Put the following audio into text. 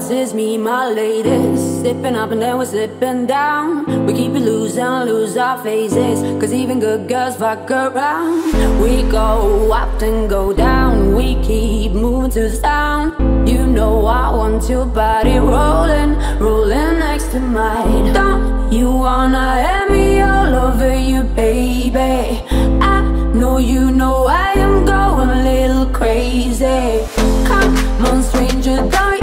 shots me, my latest. Sipping up and then we're slipping down. We keep it loose and lose our faces. Cause even good girls fuck around. We go up and go down. We keep moving to the sound. You know I want your body rolling, rolling next to mine. Don't you wanna have me all over you, baby? I know you know I am going a little crazy. Come on, stranger, don't